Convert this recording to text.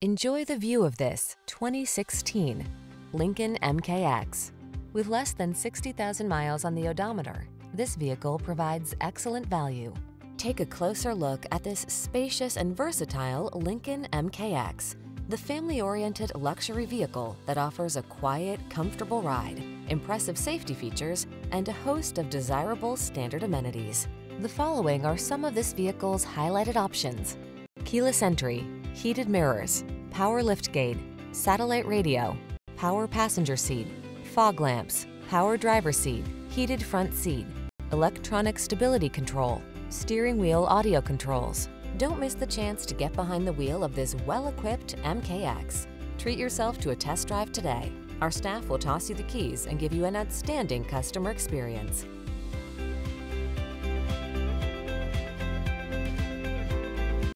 Enjoy the view of this 2016 Lincoln MKX. With less than 60,000 miles on the odometer, this vehicle provides excellent value. Take a closer look at this spacious and versatile Lincoln MKX, the family-oriented luxury vehicle that offers a quiet, comfortable ride, impressive safety features, and a host of desirable standard amenities. The following are some of this vehicle's highlighted options. Keyless entry, heated mirrors, power liftgate, satellite radio, power passenger seat, fog lamps, power driver seat, heated front seat, electronic stability control, steering wheel audio controls. Don't miss the chance to get behind the wheel of this well-equipped MKX. Treat yourself to a test drive today. Our staff will toss you the keys and give you an outstanding customer experience.